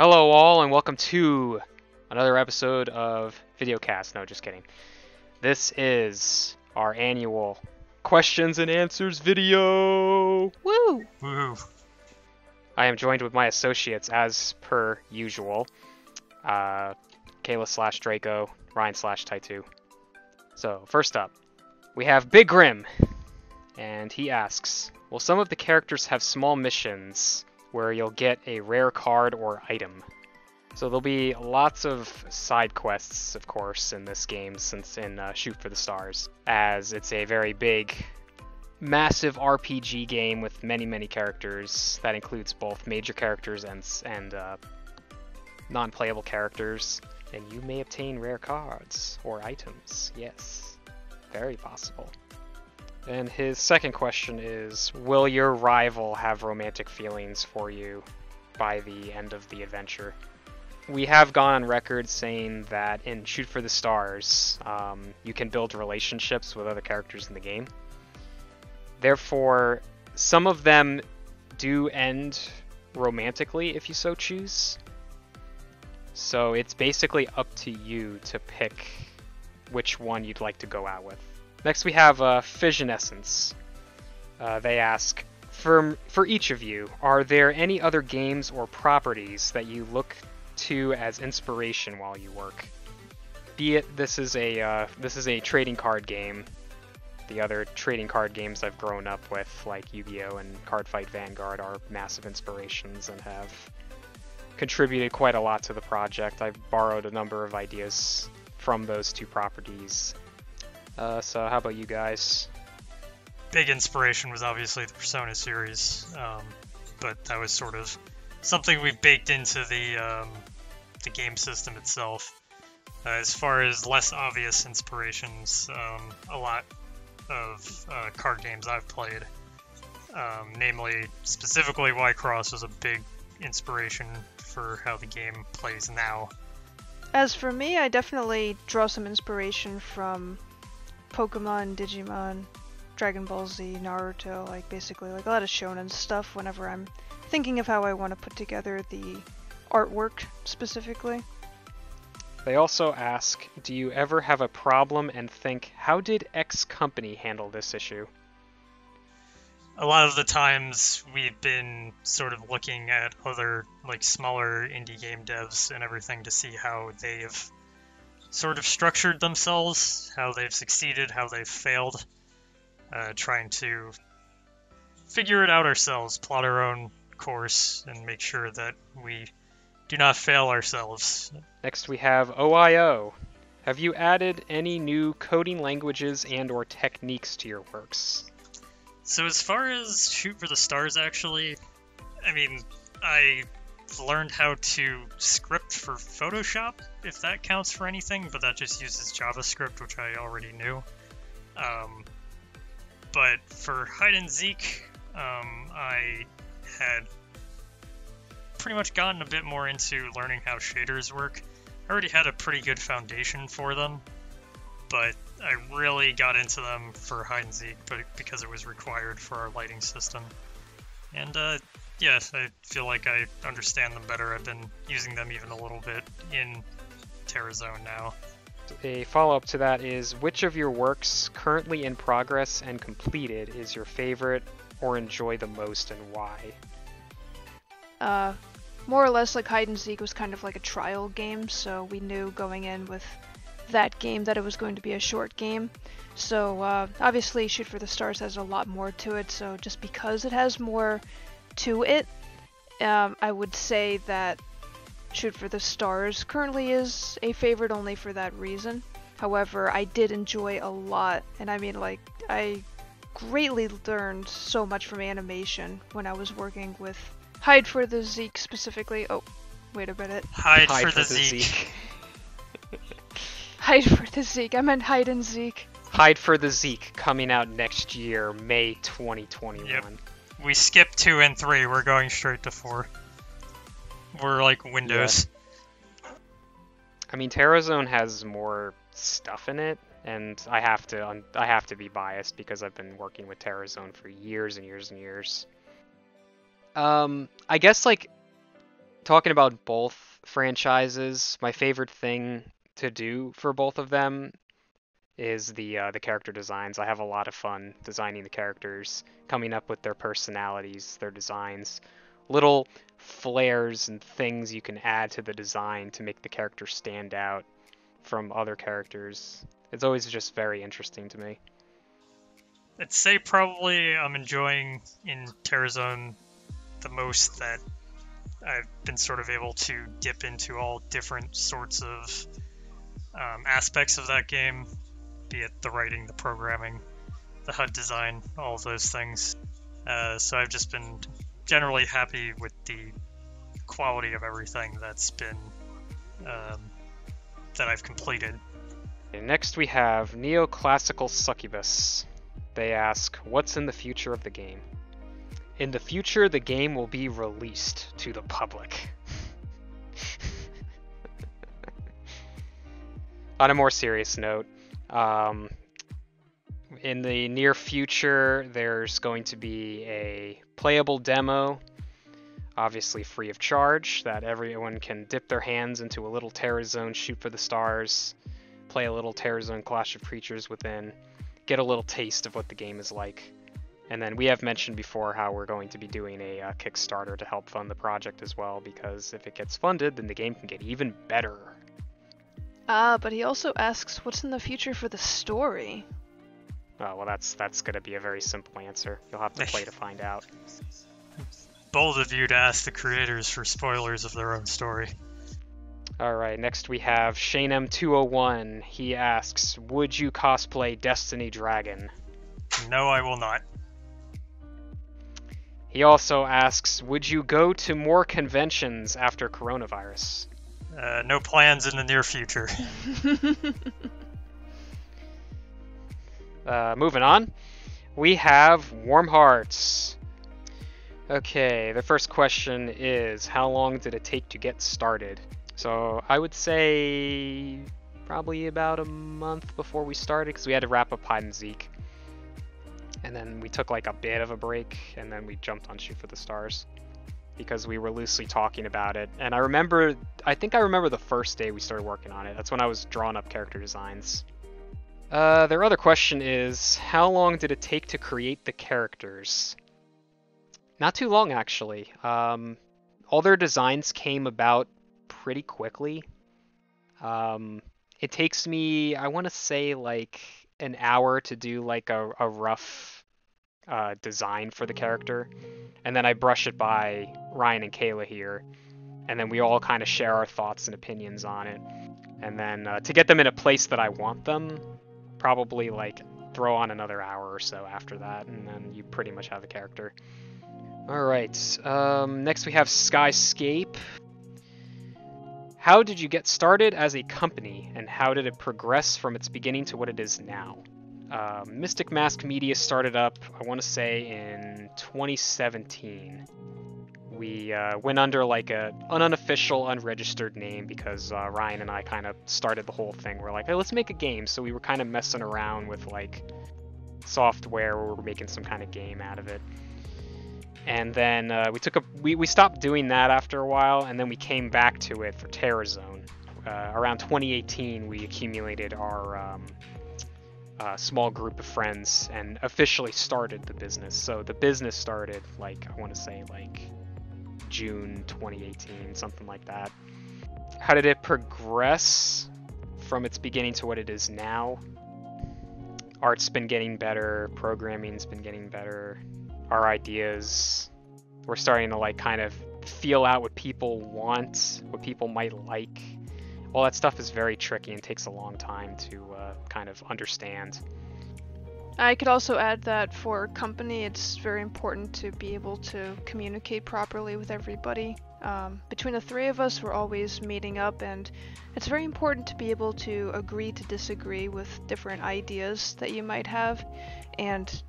Hello, all, and welcome to another episode of Videocast. No, just kidding. This is our annual questions and answers video. Woo! Woo. I am joined with my associates as per usual. Uh, Kayla slash Draco, Ryan slash Taitu. So, first up, we have Big Grim. And he asks Will some of the characters have small missions where you'll get a rare card or item? So there'll be lots of side quests, of course, in this game, since in uh, Shoot for the Stars, as it's a very big, massive RPG game with many, many characters. That includes both major characters and and uh, non-playable characters, and you may obtain rare cards or items. Yes, very possible. And his second question is Will your rival have romantic feelings for you by the end of the adventure? We have gone on record saying that in Shoot for the Stars, um, you can build relationships with other characters in the game. Therefore, some of them do end romantically if you so choose. So it's basically up to you to pick which one you'd like to go out with. Next, we have uh, Fission Essence. Uh, they ask, for, for each of you, are there any other games or properties that you look to as inspiration while you work? Be it this is a uh, this is a trading card game. The other trading card games I've grown up with, like Yu-Gi-Oh and Cardfight Vanguard, are massive inspirations and have contributed quite a lot to the project. I've borrowed a number of ideas from those two properties uh, so how about you guys? Big inspiration was obviously the Persona series, um, but that was sort of something we baked into the um, the game system itself. Uh, as far as less obvious inspirations, um, a lot of uh, card games I've played, um, namely specifically WIXOSS, was a big inspiration for how the game plays now. As for me, I definitely draw some inspiration from Pokemon, Digimon, Dragon Ball Z, Naruto, like basically like a lot of shonen stuff whenever I'm thinking of how I want to put together the artwork specifically. They also ask, do you ever have a problem and think, how did X company handle this issue? A lot of the times we've been sort of looking at other like smaller indie game devs and everything to see how they've sort of structured themselves, how they've succeeded, how they've failed, uh, trying to figure it out ourselves, plot our own course, and make sure that we do not fail ourselves. Next we have OIO. Have you added any new coding languages and or techniques to your works? So as far as Shoot for the Stars actually, I mean, I learned how to script for Photoshop, if that counts for anything, but that just uses JavaScript, which I already knew. Um, but for hide and seek, um, I had pretty much gotten a bit more into learning how shaders work. I already had a pretty good foundation for them, but I really got into them for hide and seek, but because it was required for our lighting system. And uh, yes, I feel like I understand them better. I've been using them even a little bit in Terra Zone now. A follow up to that is which of your works currently in progress and completed is your favorite or enjoy the most and why? Uh, more or less like hide and seek was kind of like a trial game, so we knew going in with that game that it was going to be a short game. So uh, obviously Shoot for the Stars has a lot more to it, so just because it has more to it, um, I would say that Shoot for the Stars currently is a favorite only for that reason. However, I did enjoy a lot, and I mean, like, I greatly learned so much from animation when I was working with Hide for the Zeke specifically. Oh, wait a minute. Hide, Hide for, for, the, the Zeke. Zeke. Hide for the Zeke. I meant Hide and Zeke. Hide for the Zeke coming out next year, May 2021. Yep. We skip two and three. We're going straight to four. We're like Windows. Yeah. I mean, Terrazone has more stuff in it, and I have to I have to be biased because I've been working with Terrazone for years and years and years. Um, I guess like talking about both franchises, my favorite thing to do for both of them is the uh, the character designs. I have a lot of fun designing the characters, coming up with their personalities, their designs, little flares and things you can add to the design to make the character stand out from other characters. It's always just very interesting to me. I'd say probably I'm enjoying in Terrazone the most that I've been sort of able to dip into all different sorts of um, aspects of that game, be it the writing, the programming, the HUD design, all those things. Uh, so I've just been generally happy with the quality of everything that's been um, that I've completed. Next we have Neoclassical Succubus. They ask, what's in the future of the game? In the future, the game will be released to the public. On a more serious note, um, in the near future, there's going to be a playable demo, obviously free of charge, that everyone can dip their hands into a little Terra Zone, shoot for the stars, play a little Terra Zone Clash of Creatures within, get a little taste of what the game is like. And then we have mentioned before how we're going to be doing a uh, Kickstarter to help fund the project as well, because if it gets funded, then the game can get even better. Ah, but he also asks what's in the future for the story. Oh, well, that's that's going to be a very simple answer. You'll have to play to find out. Bold of you to ask the creators for spoilers of their own story. All right, next we have ShaneM201. He asks, "Would you cosplay Destiny Dragon?" No, I will not. He also asks, "Would you go to more conventions after coronavirus?" Uh, no plans in the near future. uh, moving on, we have Warm Hearts. Okay, the first question is, how long did it take to get started? So I would say probably about a month before we started because we had to wrap up Hide and Zeke. And then we took like a bit of a break and then we jumped on Shoot for the Stars because we were loosely talking about it. And I remember, I think I remember the first day we started working on it. That's when I was drawing up character designs. Uh, their other question is, how long did it take to create the characters? Not too long, actually. Um, all their designs came about pretty quickly. Um, it takes me, I want to say, like an hour to do like a, a rough uh, design for the character, and then I brush it by Ryan and Kayla here, and then we all kind of share our thoughts and opinions on it. And then uh, to get them in a place that I want them, probably like throw on another hour or so after that, and then you pretty much have a character. All right. Um, next we have Skyscape. How did you get started as a company, and how did it progress from its beginning to what it is now? Uh, Mystic Mask Media started up, I want to say, in 2017. We uh, went under like a an unofficial, unregistered name because uh, Ryan and I kind of started the whole thing. We're like, hey, let's make a game. So we were kind of messing around with like software. We were making some kind of game out of it and then uh, we took a we, we stopped doing that after a while and then we came back to it for terrazone uh, around 2018 we accumulated our um, uh, small group of friends and officially started the business so the business started like i want to say like june 2018 something like that how did it progress from its beginning to what it is now art's been getting better programming's been getting better our ideas. We're starting to like kind of feel out what people want, what people might like. All that stuff is very tricky and takes a long time to uh, kind of understand. I could also add that for a company, it's very important to be able to communicate properly with everybody. Um, between the three of us, we're always meeting up, and it's very important to be able to agree to disagree with different ideas that you might have. And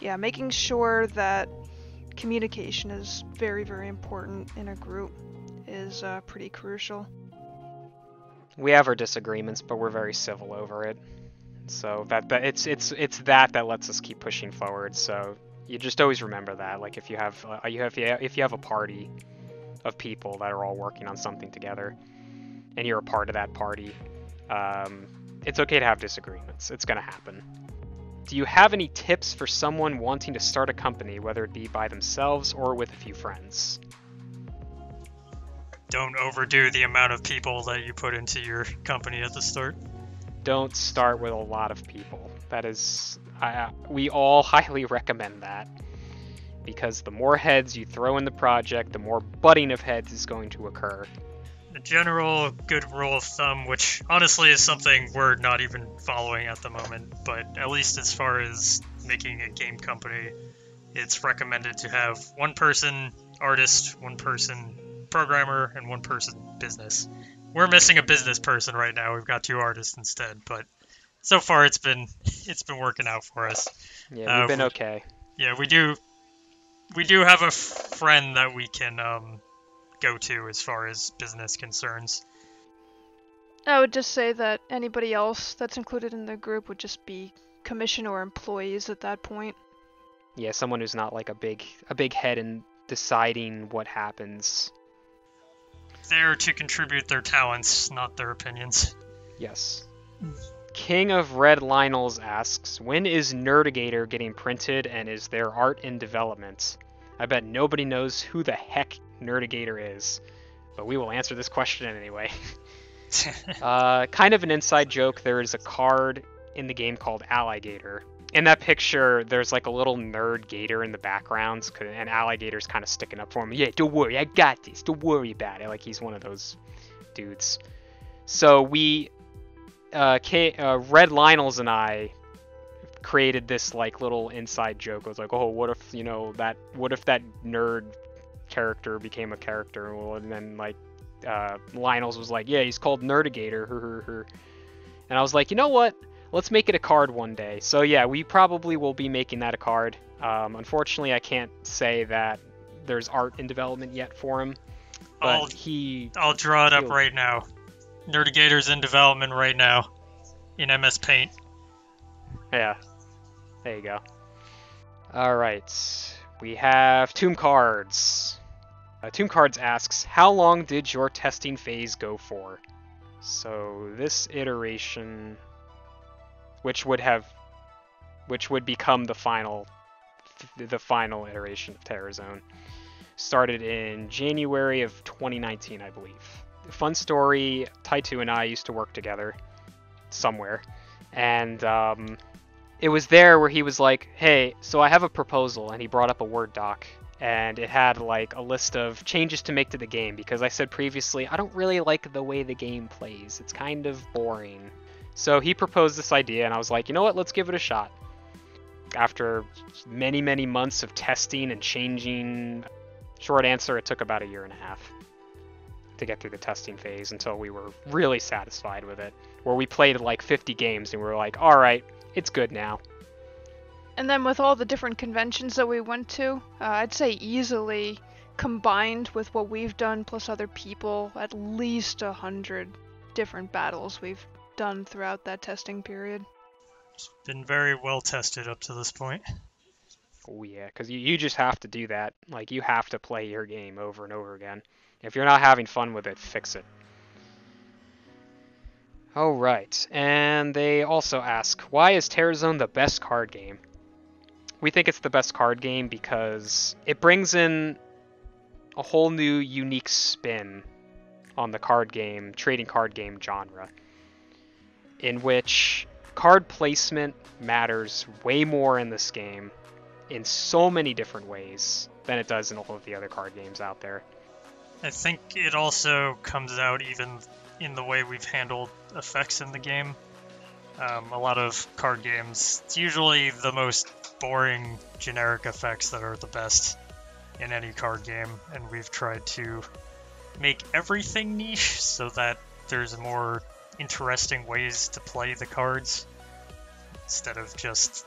yeah, making sure that communication is very, very important in a group is uh, pretty crucial. We have our disagreements, but we're very civil over it. So that, that it's it's it's that that lets us keep pushing forward. So you just always remember that. Like if you have uh, you have if you have a party of people that are all working on something together, and you're a part of that party. Um, it's okay to have disagreements. It's gonna happen. Do you have any tips for someone wanting to start a company, whether it be by themselves or with a few friends? Don't overdo the amount of people that you put into your company at the start. Don't start with a lot of people. That is, I, we all highly recommend that. Because the more heads you throw in the project, the more butting of heads is going to occur. A general good rule of thumb, which honestly is something we're not even following at the moment, but at least as far as making a game company, it's recommended to have one person artist, one person programmer, and one person business. We're missing a business person right now. We've got two artists instead, but so far it's been it's been working out for us. Yeah, Uh, we've been we- okay. Yeah, we do we do have a f- friend that we can um, go to as far as business concerns. I would just say that anybody else that's included in the group would just be commission or employees at that point. Yeah, someone who's not like a big a big head in deciding what happens. There to contribute their talents, not their opinions. Yes. King of Red Lynels asks, when is Nerdigator getting printed and is there art in development? I bet nobody knows who the heck Nerdigator is, but we will answer this question anyway. uh, kind of an inside joke, there is a card in the game called Alligator. In that picture, there's like a little nerd gator in the background, and Alligator's kind of sticking up for him. Yeah, don't worry, I got this. Don't worry about it. Like he's one of those dudes. So we, uh, K, uh, Red Lynels and I created this like little inside joke. It was like, oh, what if you know that? What if that nerd character became a character? And then like uh, Lynels was like, yeah, he's called Nerdigator. And I was like, you know what? Let's make it a card one day. So yeah, we probably will be making that a card. Um, unfortunately, I can't say that there's art in development yet for him, but I'll he I'll draw it up Ew. right now. Nerdigator's in development right now in MS Paint. Yeah. There you go. Alright. We have Toom Cards. Uh, Toom Cards asks, How long did your testing phase go for? So this iteration, which would have, which would become the final, the final iteration of Terra Zone. started in January of 2019, I believe. Fun story, Taitu and I used to work together somewhere, and um, it was there where he was like, "Hey, so I have a proposal," and he brought up a Word doc, and it had like a list of changes to make to the game because I said previously I don't really like the way the game plays. It's kind of boring. So he proposed this idea, and I was like, you know what? Let's give it a shot. After many, many months of testing and changing, short answer, it took about a year and a half to get through the testing phase until we were really satisfied with it. Where we played like 50 games and we were like, all right, it's good now. And then with all the different conventions that we went to, uh, I'd say easily combined with what we've done plus other people, at least a hundred different battles we've done throughout that testing period. It's been very well tested up to this point. Oh yeah, because you, you just have to do that. Like you have to play your game over and over again. If you're not having fun with it, fix it. All right, and they also ask, why is Terrazone the best card game? We think it's the best card game because it brings in a whole new unique spin on the card game, trading card game genre, in which card placement matters way more in this game in so many different ways than it does in all of the other card games out there. I think it also comes out even in the way we've handled effects in the game. Um, a lot of card games, it's usually the most boring generic effects that are the best in any card game, and we've tried to make everything niche so that there's more interesting ways to play the cards instead of just,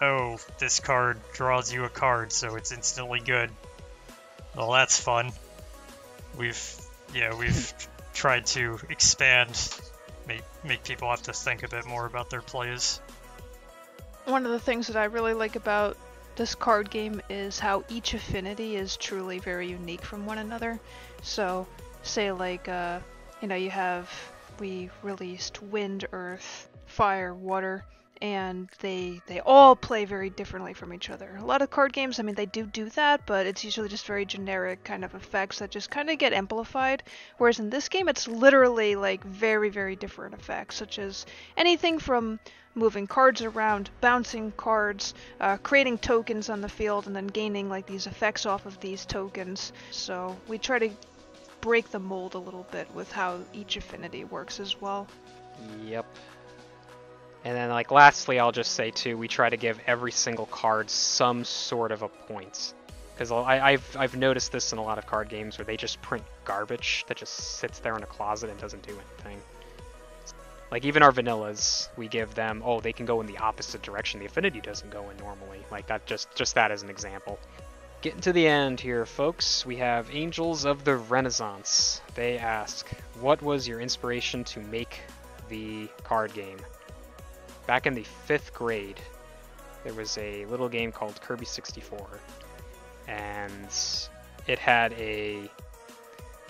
oh, this card draws you a card, so it's instantly good. Well, that's fun we've yeah we've tried to expand make make people have to think a bit more about their plays One of the things that I really like about this card game is how each affinity is truly very unique from one another. So, say like, uh, you know, you have we released wind, earth, fire, water, and they they all play very differently from each other. A lot of card games, I mean, they do do that, but it's usually just very generic kind of effects that just kind of get amplified. Whereas in this game, it's literally like very very different effects, such as anything from moving cards around, bouncing cards, uh, creating tokens on the field, and then gaining like these effects off of these tokens. So we try to break the mold a little bit with how each affinity works as well. Yep. And then, like, lastly, I'll just say too, we try to give every single card some sort of a point. Because I've I've noticed this in a lot of card games where they just print garbage that just sits there in a closet and doesn't do anything. Like even our vanillas, we give them oh they can go in the opposite direction the affinity doesn't go in normally. Like that just just that as an example. Getting to the end here, folks. We have Angels of the Renaissance. They ask, what was your inspiration to make the card game? back in the fifth grade, there was a little game called Kirby 64, and it had a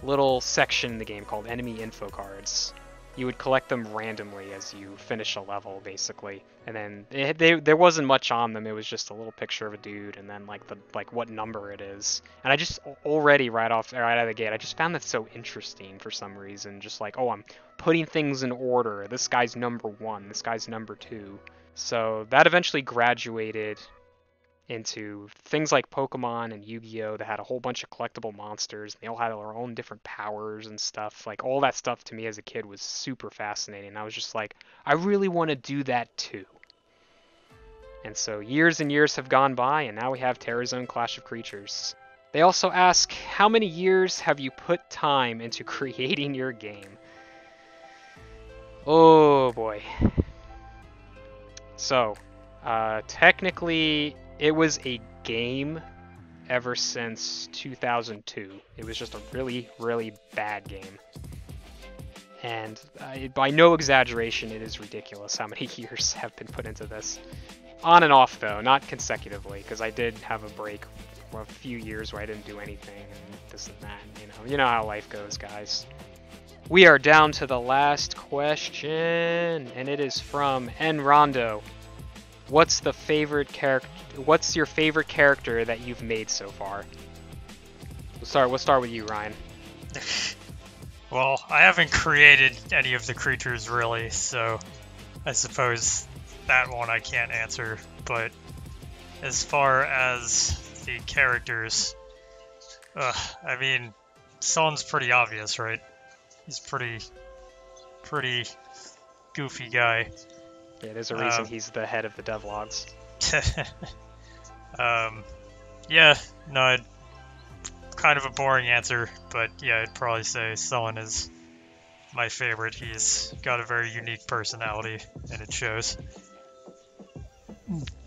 little section in the game called enemy info cards. You would collect them randomly as you finish a level, basically, and then it, they, there wasn't much on them. It was just a little picture of a dude, and then like the like what number it is. And I just already right off right out of the gate, I just found that so interesting for some reason. Just like, oh, I'm putting things in order. This guy's number one. This guy's number two. So that eventually graduated into things like Pokemon and Yu-Gi-Oh that had a whole bunch of collectible monsters. And they all had their own different powers and stuff. Like all that stuff to me as a kid was super fascinating. I was just like, I really want to do that too. And so years and years have gone by, and now we have Terrazone Clash of Creatures. They also ask, how many years have you put time into creating your game? Oh boy. So, uh, technically, it was a game ever since 2002. It was just a really, really bad game. And uh, by no exaggeration, it is ridiculous how many years have been put into this. On and off, though, not consecutively, because I did have a break for a few years where I didn't do anything and this and that. You know, you know how life goes, guys. We are down to the last question, and it is from N Rondo. What's the favorite character? What's your favorite character that you've made so far? We'll start. We'll start with you, Ryan. well, I haven't created any of the creatures really, so I suppose that one I can't answer. But as far as the characters, uh, I mean, Son's pretty obvious, right? He's pretty, pretty goofy guy. Yeah, there's a reason um, he's the head of the devlogs. um, yeah, no, kind of a boring answer, but yeah, I'd probably say Sullen is my favorite. He's got a very unique personality, and it shows.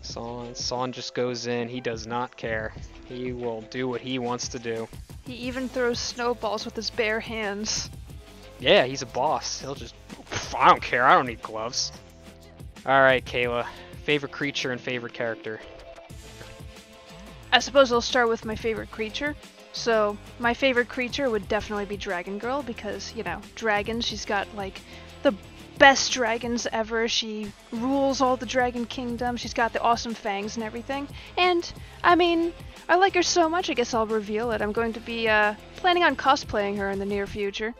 Son, Son just goes in. He does not care. He will do what he wants to do. He even throws snowballs with his bare hands. Yeah, he's a boss. He'll just... I don't care. I don't need gloves. Alright, Kayla. Favorite creature and favorite character? I suppose I'll start with my favorite creature. So, my favorite creature would definitely be Dragon Girl because, you know, dragons, she's got like the best dragons ever. She rules all the Dragon Kingdom. She's got the awesome fangs and everything. And, I mean, I like her so much, I guess I'll reveal it. I'm going to be uh, planning on cosplaying her in the near future.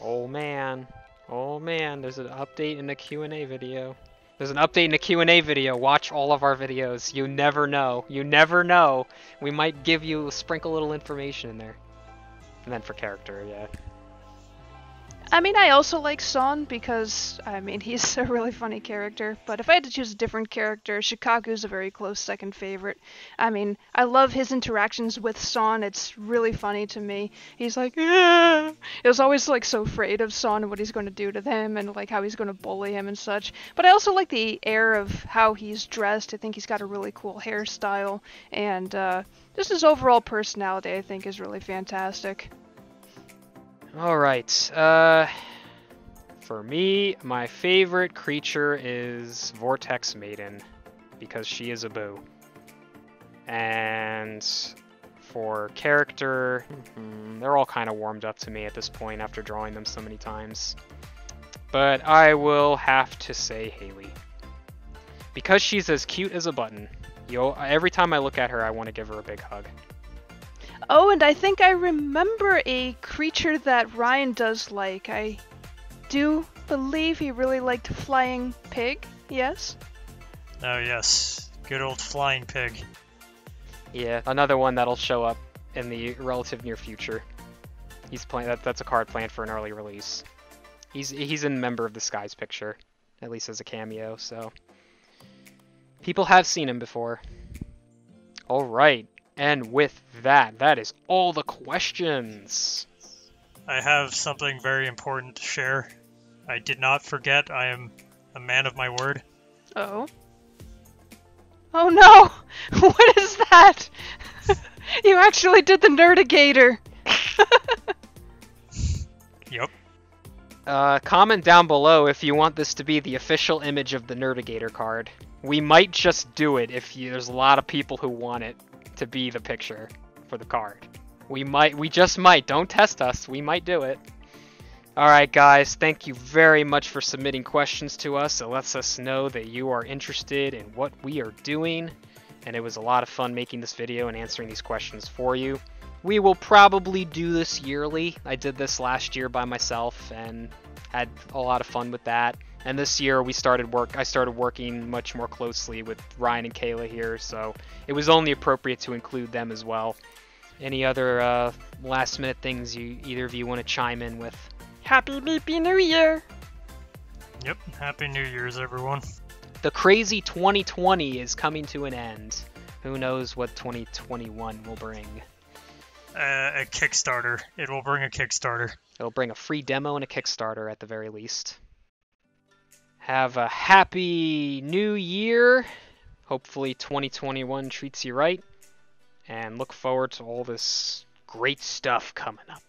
Oh man. Oh man, there's an update in the Q&A video. There's an update in the Q&A video. Watch all of our videos. You never know. You never know. We might give you, sprinkle a little information in there. And then for character, yeah. I mean, I also like Son because, I mean, he's a really funny character. But if I had to choose a different character, Shikaku's a very close second favorite. I mean, I love his interactions with Son. It's really funny to me. He's like. It was always like so afraid of Son and what he's going to do to them and like how he's going to bully him and such. But I also like the air of how he's dressed. I think he's got a really cool hairstyle and uh, just his overall personality. I think is really fantastic. Alright, uh, for me, my favorite creature is Vortex Maiden, because she is a boo. And for character, mm, they're all kind of warmed up to me at this point after drawing them so many times. But I will have to say Haley. Because she's as cute as a button, you every time I look at her, I want to give her a big hug. Oh, and I think I remember a creature that Ryan does like. I do believe he really liked Flying Pig, yes? Oh, yes. Good old Flying Pig. Yeah, another one that'll show up in the relative near future. He's playing that. That's a card planned for an early release. He's he's a Member of the Skies picture, at least as a cameo. So people have seen him before. All right, and with that, that is all the questions. I have something very important to share. I did not forget. I am a man of my word. Oh. Oh no! What is that? you actually did the Nerdigator! Yep. Uh, comment down below if you want this to be the official image of the Nerdigator card. We might just do it if you, there's a lot of people who want it to be the picture for the card. We might, we just might. Don't test us. We might do it. Alright guys, thank you very much for submitting questions to us. It lets us know that you are interested in what we are doing, and it was a lot of fun making this video and answering these questions for you. We will probably do this yearly. I did this last year by myself and had a lot of fun with that. And this year we started work I started working much more closely with Ryan and Kayla here, so it was only appropriate to include them as well. Any other uh, last minute things you either of you want to chime in with? Happy Meepy New Year! Yep. Happy New Year's, everyone. The crazy 2020 is coming to an end. Who knows what 2021 will bring? Uh, a Kickstarter. It will bring a Kickstarter. It'll bring a free demo and a Kickstarter at the very least. Have a happy new year. Hopefully 2021 treats you right. And look forward to all this great stuff coming up.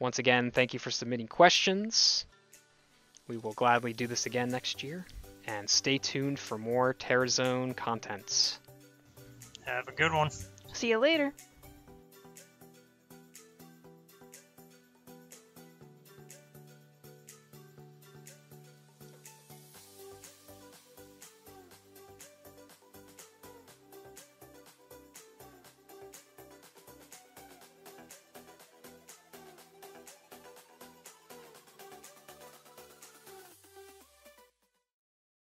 Once again, thank you for submitting questions. We will gladly do this again next year. And stay tuned for more Terrazone contents. Have a good one. See you later.